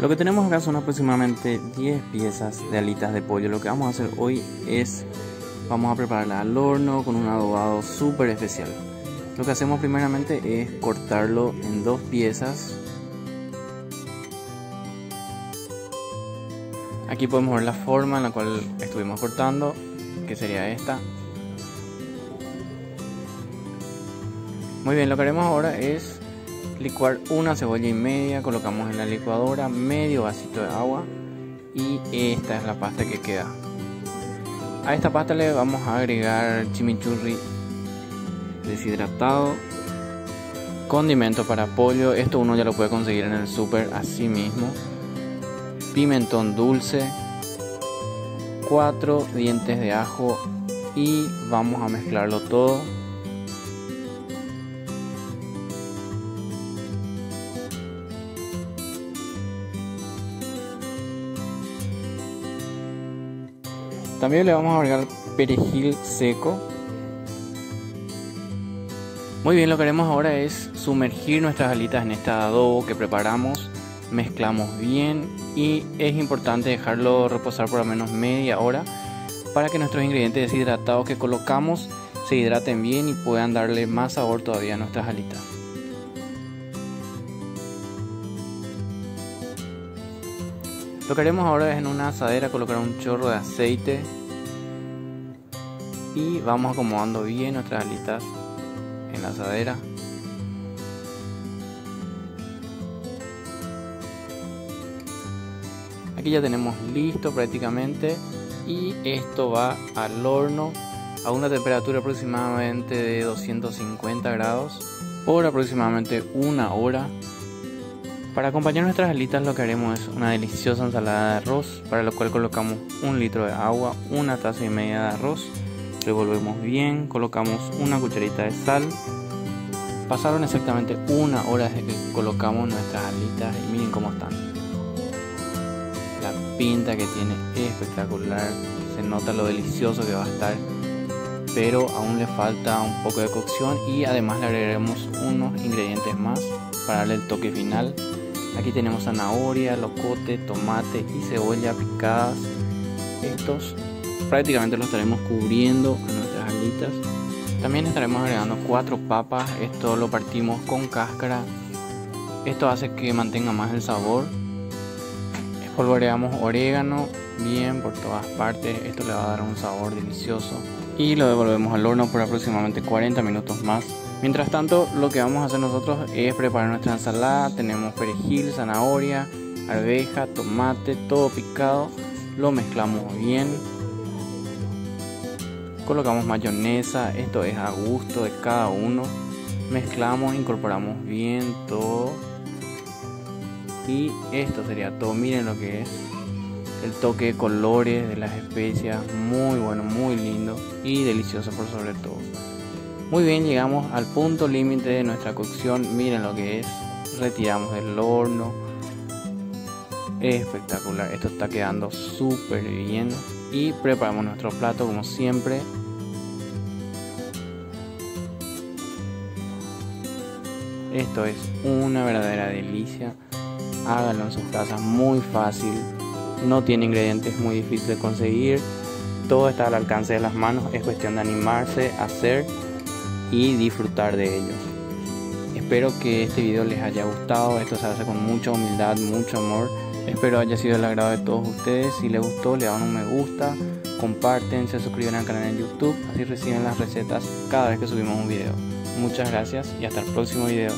Lo que tenemos acá son aproximadamente 10 piezas de alitas de pollo. Lo que vamos a hacer hoy es, vamos a prepararla al horno con un adobado súper especial. Lo que hacemos primeramente es cortarlo en dos piezas. Aquí podemos ver la forma en la cual estuvimos cortando, que sería esta. Muy bien, lo que haremos ahora es licuar una cebolla y media, colocamos en la licuadora medio vasito de agua y esta es la pasta que queda. A esta pasta le vamos a agregar chimichurri deshidratado, condimento para pollo, esto uno ya lo puede conseguir en el super así mismo, pimentón dulce, cuatro dientes de ajo y vamos a mezclarlo todo También le vamos a agregar perejil seco. Muy bien, lo que haremos ahora es sumergir nuestras alitas en este adobo que preparamos. Mezclamos bien y es importante dejarlo reposar por al menos media hora para que nuestros ingredientes deshidratados que colocamos se hidraten bien y puedan darle más sabor todavía a nuestras alitas. Lo que haremos ahora es en una asadera colocar un chorro de aceite. Y vamos acomodando bien nuestras alitas en la asadera. Aquí ya tenemos listo prácticamente. Y esto va al horno a una temperatura aproximadamente de 250 grados por aproximadamente una hora para acompañar nuestras alitas lo que haremos es una deliciosa ensalada de arroz, para lo cual colocamos un litro de agua, una taza y media de arroz, revolvemos bien, colocamos una cucharita de sal. Pasaron exactamente una hora desde que colocamos nuestras alitas y miren cómo están. La pinta que tiene es espectacular, se nota lo delicioso que va a estar, pero aún le falta un poco de cocción y además le agregaremos unos ingredientes más para darle el toque final Aquí tenemos zanahoria, locote, tomate y cebolla picadas. Estos prácticamente los estaremos cubriendo a nuestras alitas. También estaremos agregando cuatro papas. Esto lo partimos con cáscara. Esto hace que mantenga más el sabor. Espolvoreamos orégano bien por todas partes. Esto le va a dar un sabor delicioso. Y lo devolvemos al horno por aproximadamente 40 minutos más. Mientras tanto, lo que vamos a hacer nosotros es preparar nuestra ensalada. Tenemos perejil, zanahoria, arveja, tomate, todo picado. Lo mezclamos bien. Colocamos mayonesa, esto es a gusto de cada uno. Mezclamos, incorporamos bien todo. Y esto sería todo. Miren lo que es el toque de colores de las especias. Muy bueno, muy lindo y delicioso por sobre todo. Muy bien, llegamos al punto límite de nuestra cocción. Miren lo que es. Retiramos del horno. Espectacular. Esto está quedando súper bien. Y preparamos nuestro plato como siempre. Esto es una verdadera delicia. Háganlo en sus casas muy fácil. No tiene ingredientes muy difíciles de conseguir. Todo está al alcance de las manos. Es cuestión de animarse, hacer y disfrutar de ellos. Espero que este video les haya gustado, esto se hace con mucha humildad, mucho amor. Espero haya sido el agrado de todos ustedes. Si les gustó, le dan un me gusta, comparten, se suscriben al canal en YouTube, así reciben las recetas cada vez que subimos un video. Muchas gracias y hasta el próximo video.